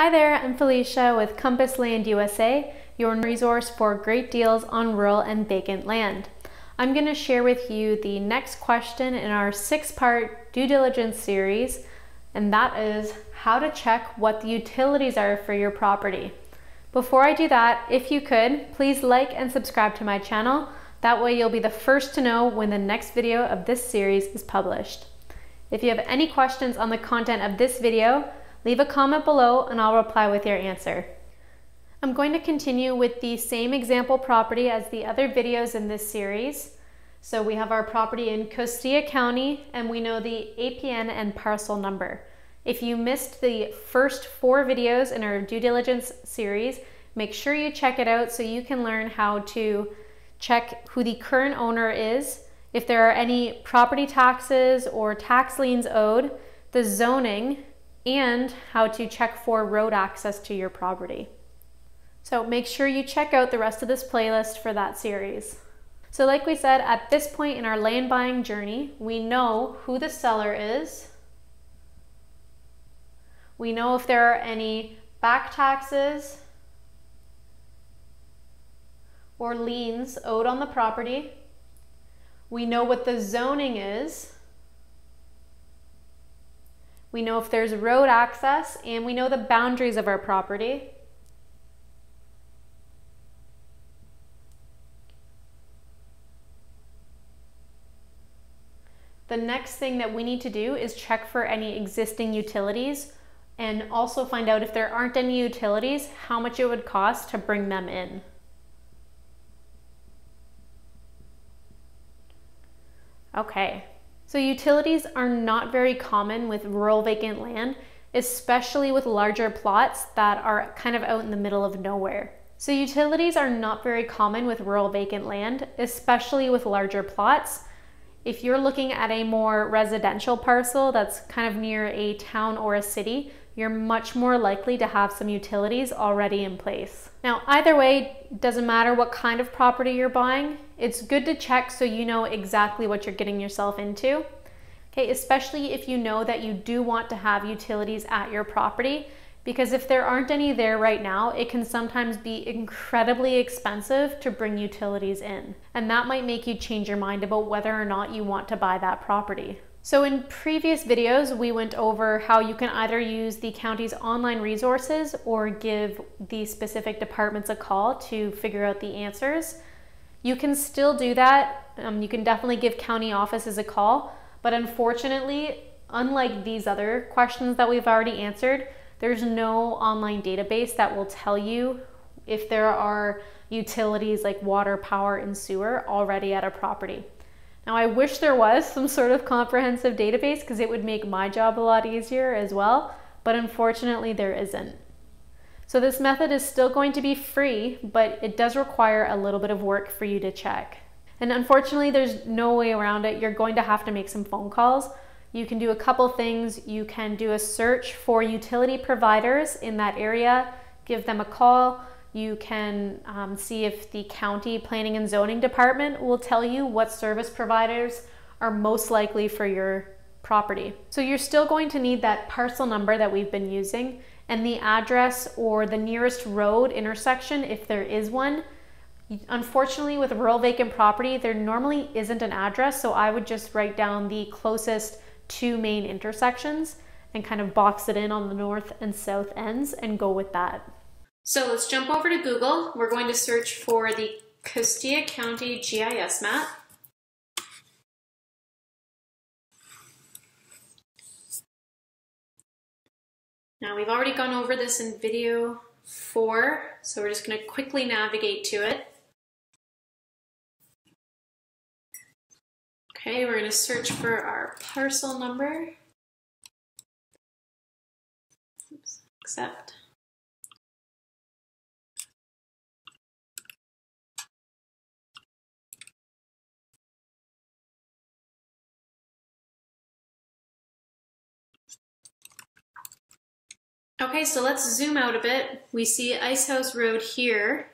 Hi there, I'm Felicia with Compass Land USA, your resource for great deals on rural and vacant land. I'm going to share with you the next question in our six-part due diligence series, and that is how to check what the utilities are for your property. Before I do that, if you could, please like and subscribe to my channel. That way you'll be the first to know when the next video of this series is published. If you have any questions on the content of this video, leave a comment below and I'll reply with your answer. I'm going to continue with the same example property as the other videos in this series. So we have our property in Costilla County and we know the APN and parcel number. If you missed the first four videos in our due diligence series, make sure you check it out so you can learn how to check who the current owner is, if there are any property taxes or tax liens owed, the zoning, and how to check for road access to your property. So make sure you check out the rest of this playlist for that series. So like we said, at this point in our land buying journey, we know who the seller is. We know if there are any back taxes or liens owed on the property. We know what the zoning is. We know if there's road access and we know the boundaries of our property. The next thing that we need to do is check for any existing utilities and also find out if there aren't any utilities, how much it would cost to bring them in. Okay, so utilities are not very common with rural vacant land, especially with larger plots that are kind of out in the middle of nowhere. So utilities are not very common with rural vacant land, especially with larger plots. If you're looking at a more residential parcel that's kind of near a town or a city, you're much more likely to have some utilities already in place. Now, either way, doesn't matter what kind of property you're buying, it's good to check so you know exactly what you're getting yourself into. Okay, especially if you know that you do want to have utilities at your property, because if there aren't any there right now, it can sometimes be incredibly expensive to bring utilities in. And that might make you change your mind about whether or not you want to buy that property. So in previous videos, we went over how you can either use the county's online resources or give the specific departments a call to figure out the answers. You can still do that. Um, you can definitely give county offices a call, but unfortunately, unlike these other questions that we've already answered, there's no online database that will tell you if there are utilities like water, power, and sewer already at a property. Now I wish there was some sort of comprehensive database because it would make my job a lot easier as well, but unfortunately there isn't. So this method is still going to be free, but it does require a little bit of work for you to check. And unfortunately, there's no way around it. You're going to have to make some phone calls. You can do a couple things. You can do a search for utility providers in that area, give them a call, you can um, see if the county planning and zoning department will tell you what service providers are most likely for your property. So you're still going to need that parcel number that we've been using and the address or the nearest road intersection if there is one. Unfortunately, with a rural vacant property, there normally isn't an address, so I would just write down the closest two main intersections and kind of box it in on the north and south ends and go with that. So let's jump over to Google. We're going to search for the Costilla County GIS map. Now we've already gone over this in video four, so we're just going to quickly navigate to it. Okay, we're going to search for our parcel number. Oops, accept. Okay, so let's zoom out a bit. We see Ice House Road here.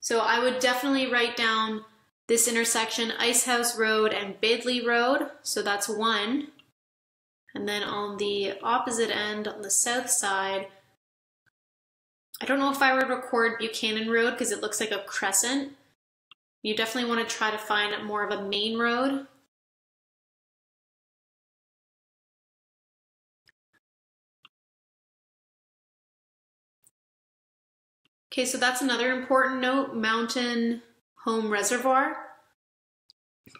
So I would definitely write down this intersection, Icehouse Road and Bidley Road. So that's one. And then on the opposite end, on the south side, I don't know if I would record Buchanan Road because it looks like a crescent. You definitely want to try to find more of a main road. Okay, so that's another important note, Mountain Home Reservoir.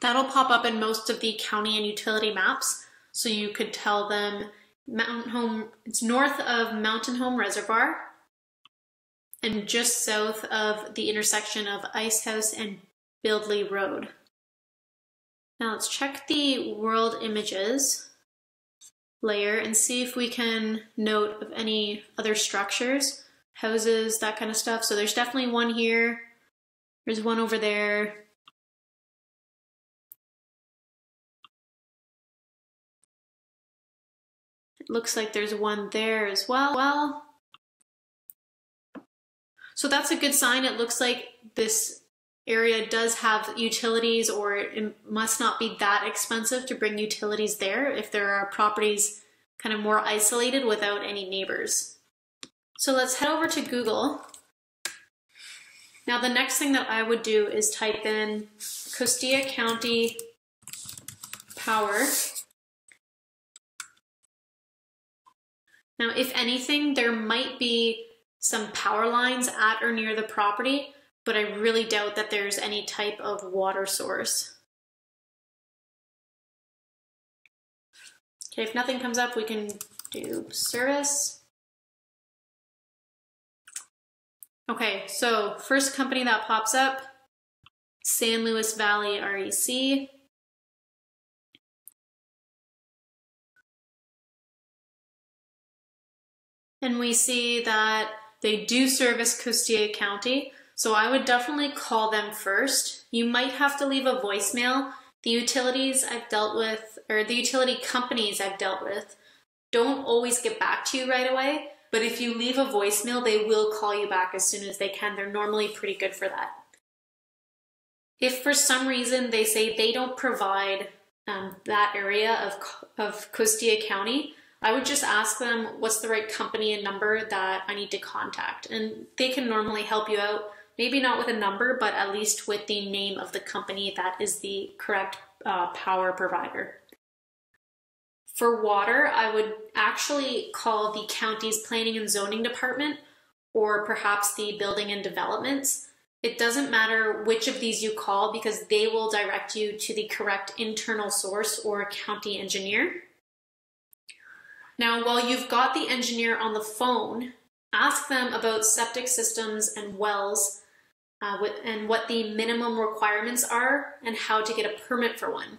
That'll pop up in most of the county and utility maps. So you could tell them Mountain Home, it's north of Mountain Home Reservoir and just south of the intersection of Ice House and Bidley Road. Now let's check the world images layer and see if we can note of any other structures, houses, that kind of stuff. So there's definitely one here. There's one over there. It looks like there's one there as well. Well, so that's a good sign. It looks like this area does have utilities or it must not be that expensive to bring utilities there if there are properties kind of more isolated without any neighbors. So let's head over to Google. Now the next thing that I would do is type in Costilla County power. Now if anything, there might be some power lines at or near the property, but I really doubt that there's any type of water source. Okay, if nothing comes up, we can do service. Okay, so first company that pops up, San Luis Valley REC. And we see that they do service Costilla County, so I would definitely call them first. You might have to leave a voicemail. The utilities I've dealt with, or the utility companies I've dealt with, don't always get back to you right away. But if you leave a voicemail, they will call you back as soon as they can. They're normally pretty good for that. If for some reason they say they don't provide um, that area of, of Costilla County, I would just ask them what's the right company and number that I need to contact. And they can normally help you out, maybe not with a number, but at least with the name of the company that is the correct uh, power provider. For water, I would actually call the county's planning and zoning department or perhaps the building and developments. It doesn't matter which of these you call because they will direct you to the correct internal source or county engineer. Now, while you've got the engineer on the phone, ask them about septic systems and wells uh, and what the minimum requirements are and how to get a permit for one.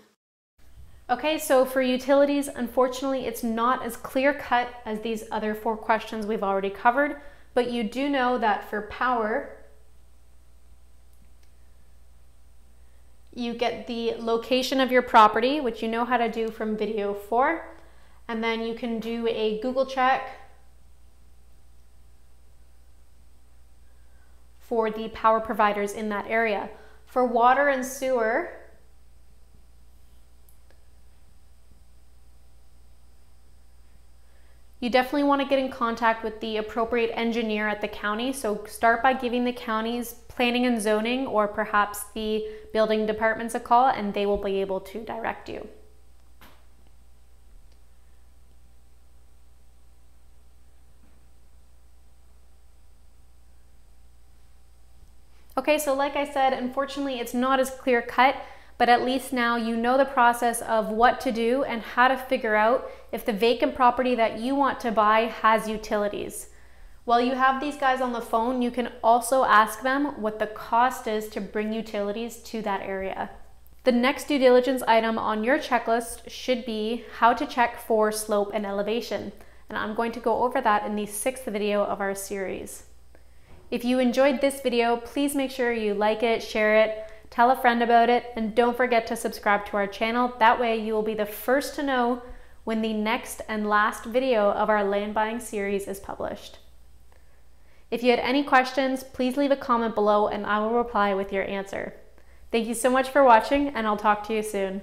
Okay, so for utilities, unfortunately, it's not as clear cut as these other four questions we've already covered, but you do know that for power, you get the location of your property, which you know how to do from video four and then you can do a Google check for the power providers in that area. For water and sewer, You definitely want to get in contact with the appropriate engineer at the county. So start by giving the county's planning and zoning or perhaps the building departments a call and they will be able to direct you. Okay, so like I said, unfortunately it's not as clear cut, but at least now you know the process of what to do and how to figure out if the vacant property that you want to buy has utilities. While you have these guys on the phone, you can also ask them what the cost is to bring utilities to that area. The next due diligence item on your checklist should be how to check for slope and elevation. And I'm going to go over that in the sixth video of our series. If you enjoyed this video, please make sure you like it, share it, tell a friend about it, and don't forget to subscribe to our channel. That way you will be the first to know when the next and last video of our land buying series is published. If you had any questions, please leave a comment below and I will reply with your answer. Thank you so much for watching, and I'll talk to you soon.